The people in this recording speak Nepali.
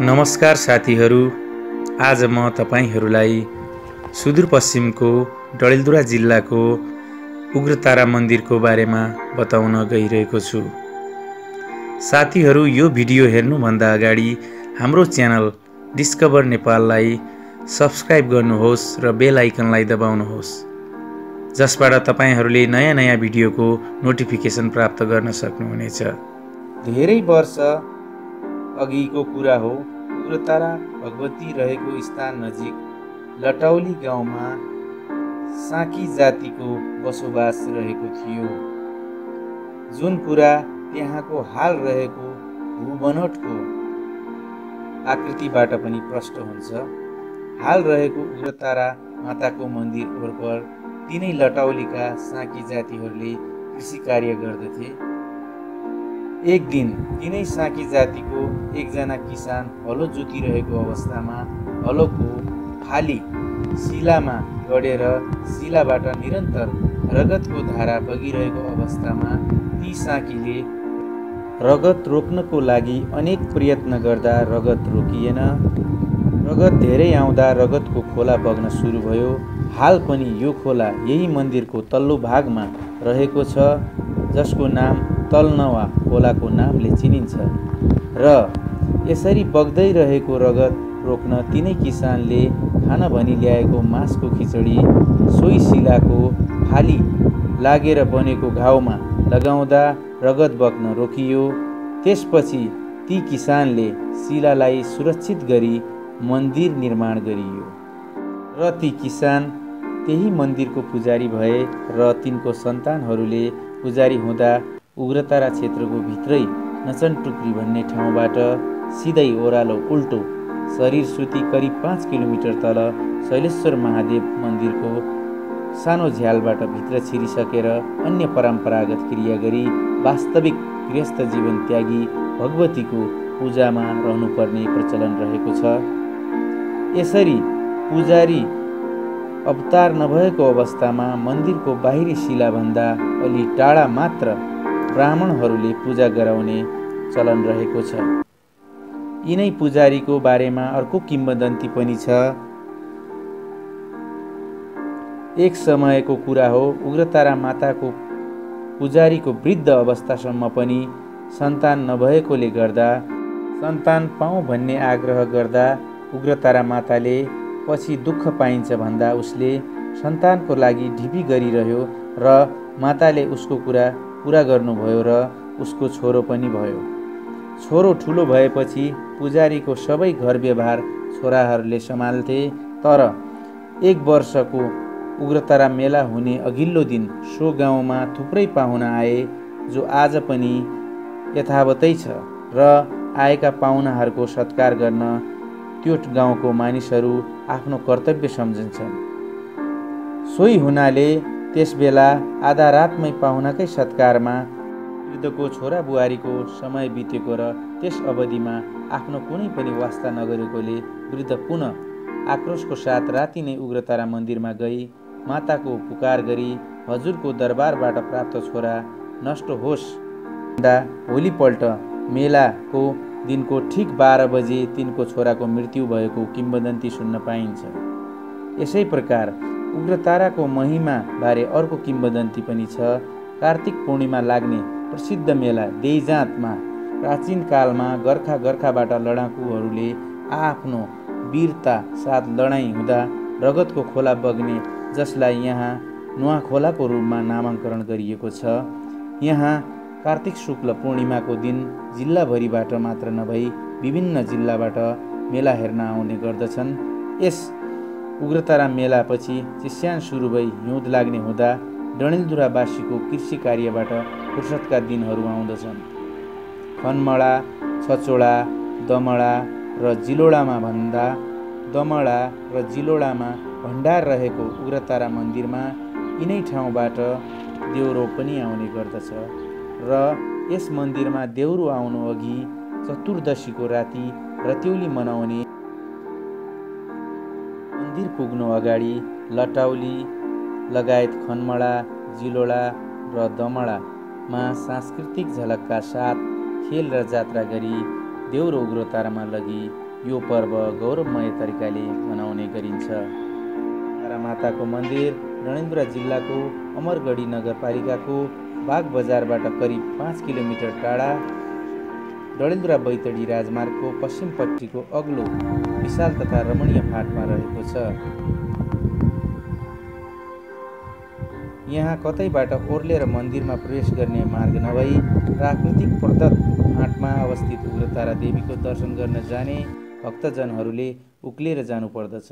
नमस्कार साथीहरू। आज म तपाईँहरूलाई सुदूरपश्चिमको डडेलधुरा जिल्लाको उग्रतारा मन्दिरको बारेमा बताउन गइरहेको छु। साथीहरू यो भिडियो हेर्नुभन्दा अगाडि हाम्रो च्यानल डिस्कभर नेपाललाई सब्सक्राइब गर्नुहोस् र बेल आइकनलाई दबाउनुहोस् जसबाट तपाईँहरूले नयाँ नयाँ भिडियोको नोटिफिकेसन प्राप्त गर्न सक्नुहुनेछ। धेरै वर्ष अघिको कुरा हो। उग्रतारा भगवती रहेको स्थान नजिक लटौली गाउँमा साकी जातिको बसोबास रहेको थियो। जुन कुरा त्यहाँको हाल रहेको भूबनोटको आकृतिबाट पनि प्रष्ट हुन्छ। हाल रहेको उग्रतारा माताको मन्दिर वरपर तिनै लटौलीका साकी जातिहरूले कृषि कार्य गर्दथे। एक दिन तिनै साकी जातिको एकजना किसान हलो जोतिरहेको अवस्थामा हलोको फाली शिलामा गढेर शिलाबाट निरन्तर रगतको धारा बगिरहेको अवस्थामा ती साकीले रगत रोक्नको लागि अनेक प्रयत्न गर्दा रगत रोकिएन। रगत धेरै आउँदा रगतको खोला बग्न सुरु भयो। हाल पनि यो खोला यही मन्दिरको तल्लो भागमा रहेको छ जसको नाम तलनवा खोलाको नामले चिनिन्छ र यसरी बग्दै रहेको रगत रोक्न तिनै किसानले खान भनी ल्याएको मासको खिचडी सोही शिलाको फाली लागेर बनेको घाउमा लगाउँदा रगत बग्न रोकियो। त्यसपछि ती किसानले शिलालाई सुरक्षित गरी मन्दिर निर्माण गरियो। र ती किसान त्यही मन्दिरको पुजारी भए र तिनको सन्तानहरूले पुजारी हुँदा उग्रतारा क्षेत्रको भित्रै नचनटुक्री भन्ने ठाउँबाट सिधै ओह्रालो उल्टो शरीर सुती करिब पाँच किलोमिटर तल शैलेश्वर महादेव मन्दिरको सानो झ्यालबाट भित्र छिरिसकेर अन्य परम्परागत क्रिया गरी वास्तविक गृहस्थ जीवन त्यागी भगवतीको पूजामा रहनुपर्ने प्रचलन रहेको छ। यसरी पुजारी अवतार नभएको अवस्थामा मन्दिरको बाहिरी शिलाभन्दा अलि टाढा मात्र ब्राह्मणहरूले पूजा गराउने चलन रहेको छ। यिनै पुजारीको बारेमा अर्को किम्बदन्ती पनि छ। एक समयको कुरा हो उग्रतारा माताको पुजारीको वृद्ध अवस्थासम्म पनि सन्तान नभएकोले गर्दा सन्तान पाऊ भन्ने आग्रह गर्दा उग्रतारा माताले पछि दुःख पाइन्छ भन्दा उसले सन्तानको लागि ढिपी गरिरह्यो र माताले उसको कुरा पुरा गर्नुभयो र उसको छोरो पनि भयो। छोरो ठुलो भएपछि पुजारीको सबै घर व्यवहार छोराहरूले सम्हाल्थे तर एक वर्षको उग्रतारा मेला हुने अघिल्लो दिन सो गाउँमा थुप्रै पाहुना आए जो आज पनि यथावतै छ र आएका पाहुनाहरूको सत्कार गर्न त्यो गाउँको मानिसहरू आफ्नो कर्तव्य सम्झन्छन्। सोही हुनाले त्यसबेला आधा रातमै पाहुनाकै सत्कारमा वृद्धको छोरा बुहारीको समय बितेको र त्यस अवधिमा आफ्नो कुनै पनि वास्ता नगरेकोले वृद्ध पुनः आक्रोशको साथ राति नै उग्रतारा मन्दिरमा गई माताको पुकार गरी हजुरको दरबारबाट प्राप्त छोरा नष्ट होस्। भन्दा भोलिपल्ट मेलाको दिनको ठिक बाह्र बजे तिनको छोराको मृत्यु भएको किम्बदन्ती सुन्न पाइन्छ। यसै प्रकार उग्रताराको महिमाबारे अर्को किम्बदन्ती पनि छ। कार्तिक पूर्णिमा लाग्ने प्रसिद्ध मेला देइजाँतमा प्राचीन कालमा गर्खा गर्खाबाट लडाकुहरूले आफ्नो वीरता साथ लडाइँ हुँदा रगतको खोला बग्ने जसलाई यहाँ नुहाखोलाको रूपमा नामाङ्करण गरिएको छ। यहाँ कार्तिक शुक्ल पूर्णिमाको दिन जिल्लाभरिबाट मात्र नभई विभिन्न जिल्लाबाट मेला हेर्न आउने गर्दछन्। यस उग्रतारा मेलापछि चिस्यान सुरु भई हिउँद लाग्ने हुँदा डडेलधुरावासीको कृषि कार्यबाट फुर्सदका दिनहरू आउँदछन्। खनमडा छचोडा दमडा र जिलोडामा भन्दा दमडा र जिलोडामा भण्डार रहेको उग्रतारा मन्दिरमा यिनै ठाउँबाट देउरो पनि आउने गर्दछ र यस मन्दिरमा देउरो आउनु अघि चतुर्दशीको राति रत्यौली मनाउने पुग्नु अगाडि लटाउली लगायत खनमडा जिलोडा र दमडामा सांस्कृतिक झलकका साथ खेल र जात्रा गरी देउरो उग्रतारामा लगी यो पर्व गौरवमय तरिकाले मनाउने गरिन्छ। तारा माताको मन्दिर डडेलधुरा जिल्लाको अमरगढी नगरपालिकाको बाग बजारबाट करिब पाँच किलोमिटर टाढा डडेलधुरा बैतडी राजमार्गको पश्चिमपट्टिको अग्लो विशाल तथा रमणीय फाँटमा रहेको छ। यहाँ कतैबाट ओर्लेर मन्दिरमा प्रवेश गर्ने मार्ग नभई प्राकृतिक प्रदत्त फाँटमा अवस्थित उग्रतारा देवीको दर्शन गर्न जाने भक्तजनहरूले उक्लिएर जानुपर्दछ।